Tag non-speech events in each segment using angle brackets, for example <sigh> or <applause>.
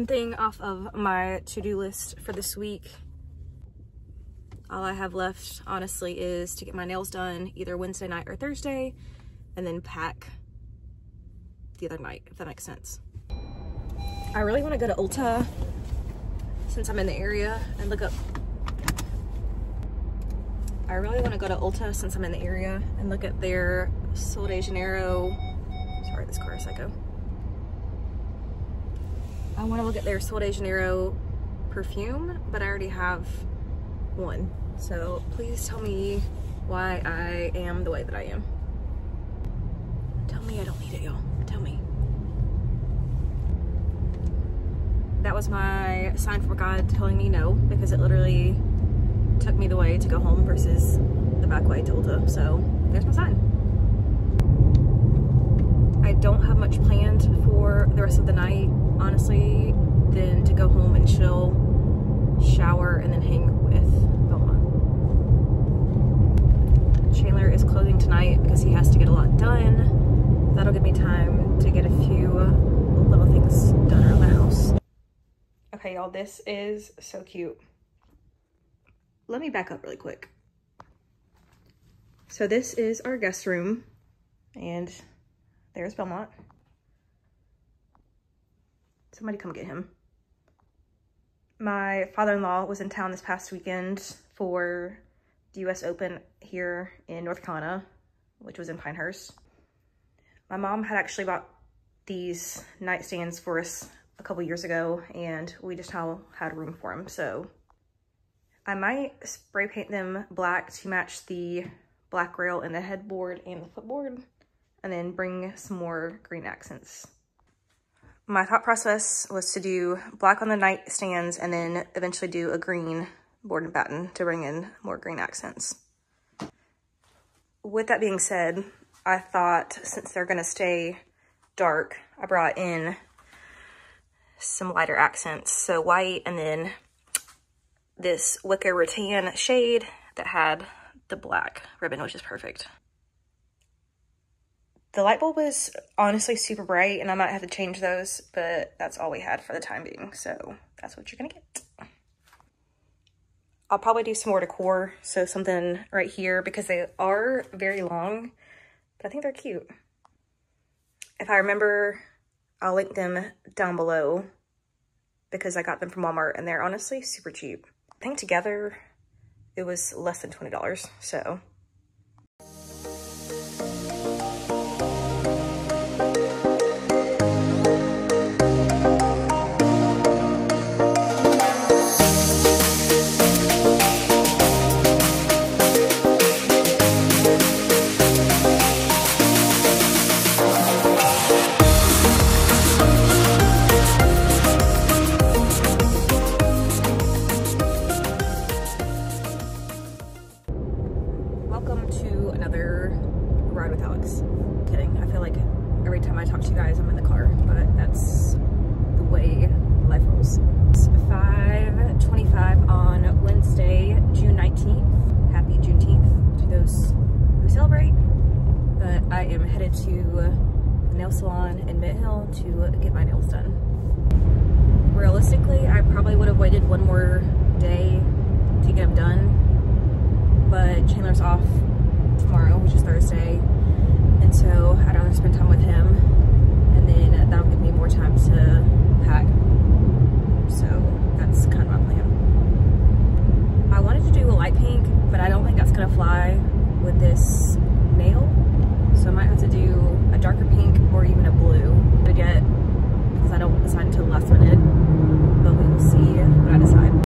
one thing off of my to-do list for this week. All I have left, honestly, is to get my nails done either Wednesday night or Thursday, and then pack the other night, if that makes sense. I really want to go to Ulta since I'm in the area and look up I really want to go to Ulta since I'm in the area and look at their Sol de Janeiro sorry this car is psycho I want to look at their Sol de Janeiro perfume but I already have one. So please tell me why I am the way that I am. Tell me I don't need it y'all. Tell me. That was my sign for God telling me no because it literally took me the way to go home versus the back way to Ulta. So there's my sign. I don't have much planned for the rest of the night, honestly, than to go home and chill, shower, and then hang with Belmont. Chandler is closing tonight because he has to get a lot done. That'll give me time to get a few little things done around the house. Okay, y'all, this is so cute. Let me back up really quick. So this is our guest room, and there's Belmont. Somebody come get him. My father-in-law was in town this past weekend for the U.S. Open here in North Carolina, which was in Pinehurst. My mom had actually bought these nightstands for us a couple years ago and we just now had room for them. So I might spray paint them black to match the black rail in the headboard and the footboard and then bring some more green accents. My thought process was to do black on the nightstands and then eventually do a green board and batten to bring in more green accents. With that being said, I thought since they're gonna stay dark, I brought in some lighter accents. So white and then this wicker rattan shade that had the black ribbon, which is perfect. The light bulb was honestly super bright and I might have to change those, but that's all we had for the time being. So that's what you're gonna get. I'll probably do some more decor. So something right here because they are very long, but I think they're cute. If I remember I'll link them down below because I got them from Walmart and they're honestly super cheap. I think together it was less than $20, so light pink, but I don't think that's gonna fly with this nail. So I might have to do a darker pink or even a blue to get, because I don't decide until the last minute, but we will see what I decide.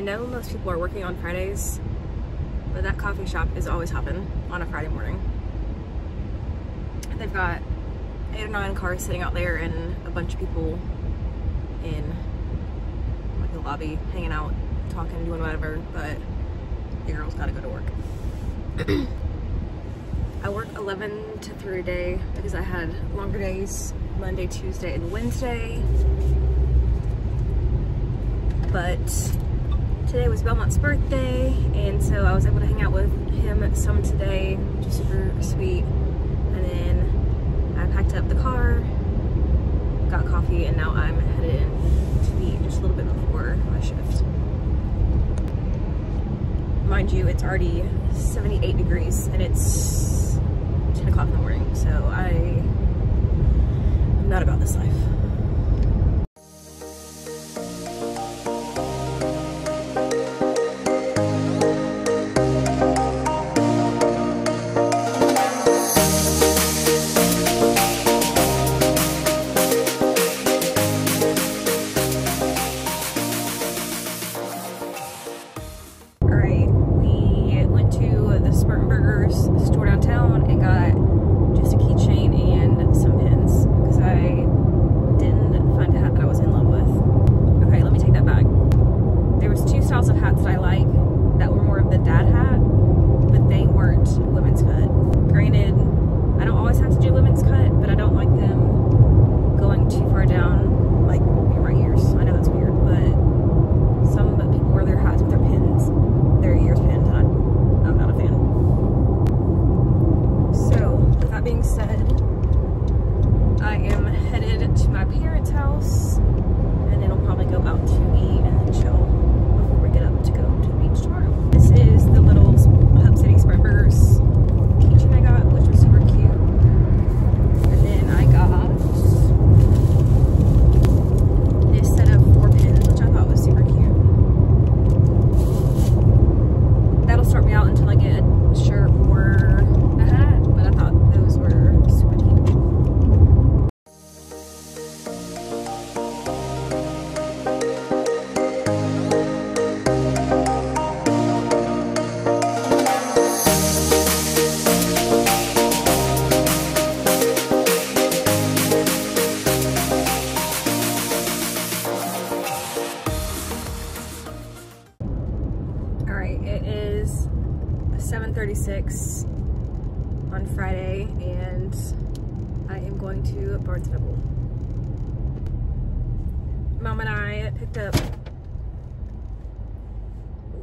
I know most people are working on Fridays, but that coffee shop is always hopping on a Friday morning. They've got eight or nine cars sitting out there and a bunch of people in like the lobby hanging out, talking, doing whatever, but the girls gotta go to work. <clears throat> I work 11 to 3 a day because I had longer days Monday, Tuesday, and Wednesday. But today was Belmont's birthday, and so I was able to hang out with him some today, which is super sweet. And then I packed up the car, got coffee, and now I'm headed in to eat just a little bit before my shift. Mind you, it's already 78 degrees, and it's 10 o'clock in the morning, so I am not about this life. Mom and I picked up,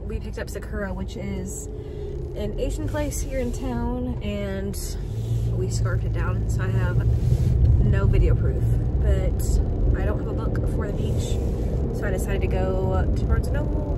we picked up Sakura, which is an Asian place here in town and we scarfed it down so I have no video proof, but I don't have a book for the beach. So I decided to go to Barnes Noble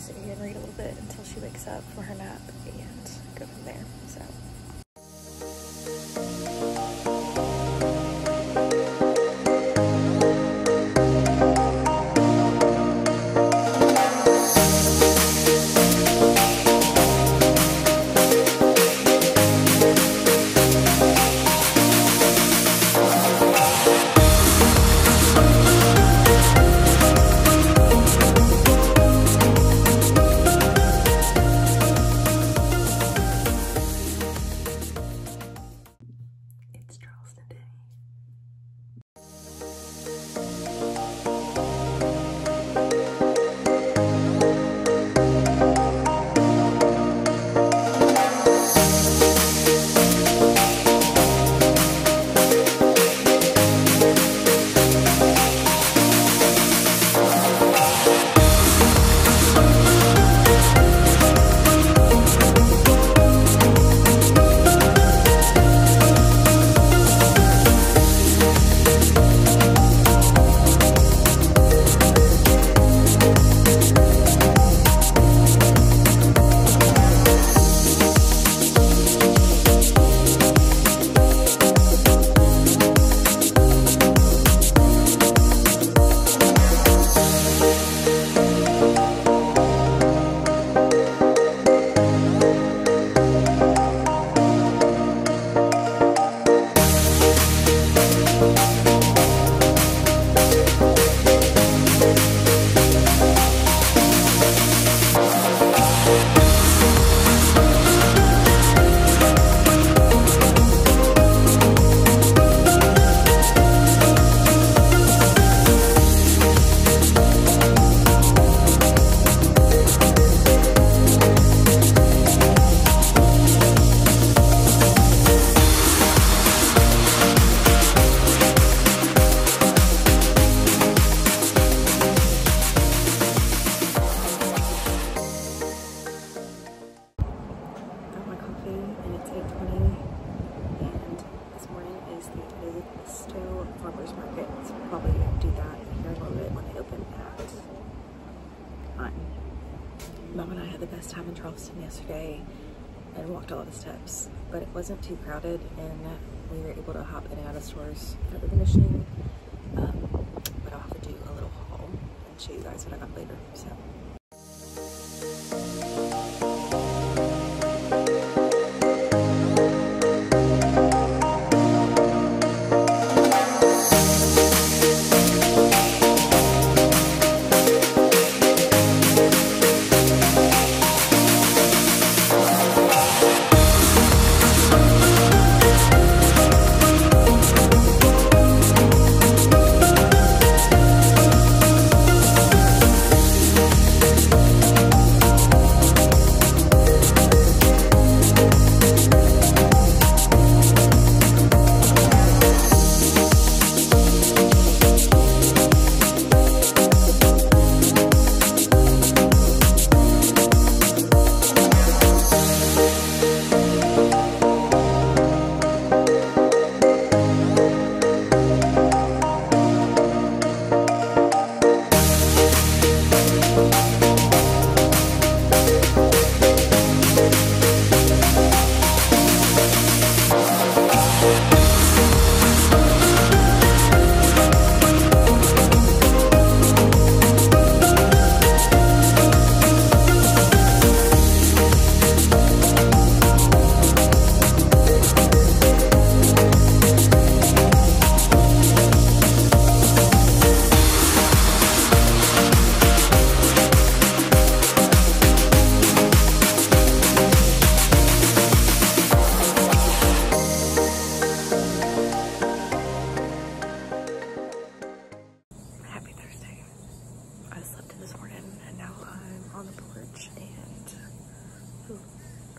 sit here and read a little bit until she wakes up for her nap and go from there. So. Show you guys what I got later. So.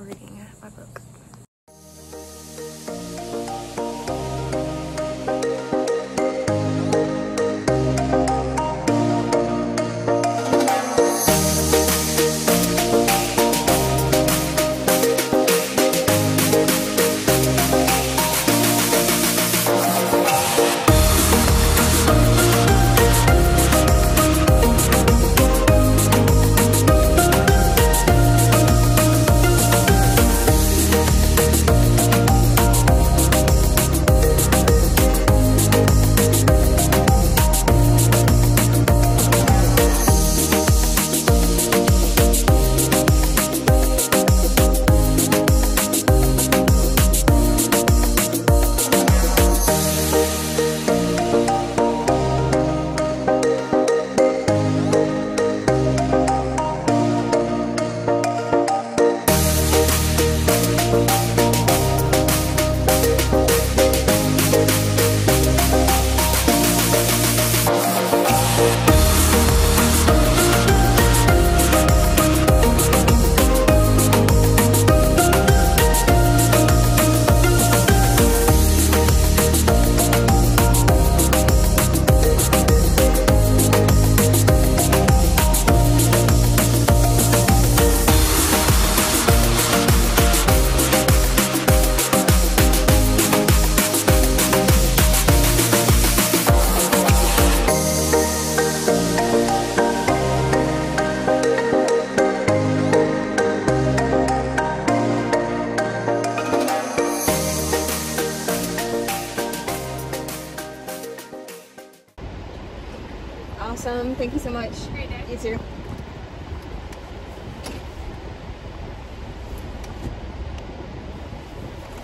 Reading my book. Awesome. Thank you so much. You too.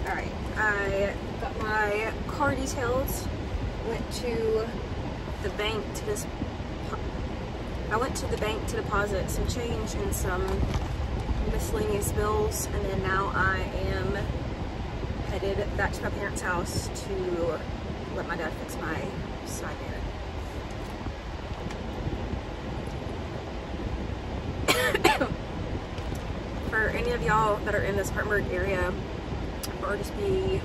Alright, I got my car details. Went to the bank to this. I went to the bank to deposit some change and some miscellaneous bills, and then now I am headed back to my parents' house to let my dad fix my side mirror. y'all that are in this Hartford area or just be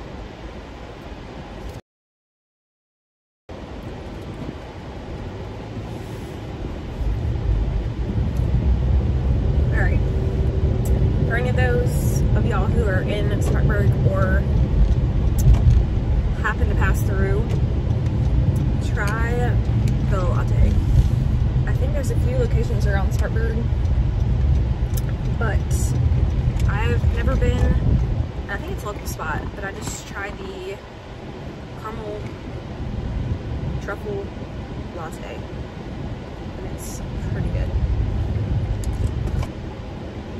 all right. For any of those of y'all who are in or happen to pass through try the latte. I think there's a few locations around Spartanburg but I've never been, I think it's a local spot, but I just tried the caramel truffle latte, and it's pretty good.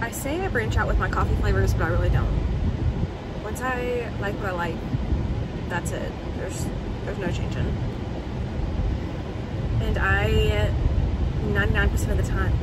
I say I branch out with my coffee flavors, but I really don't. Once I like what I like, that's it. There's there's no changing. And I, 99% of the time,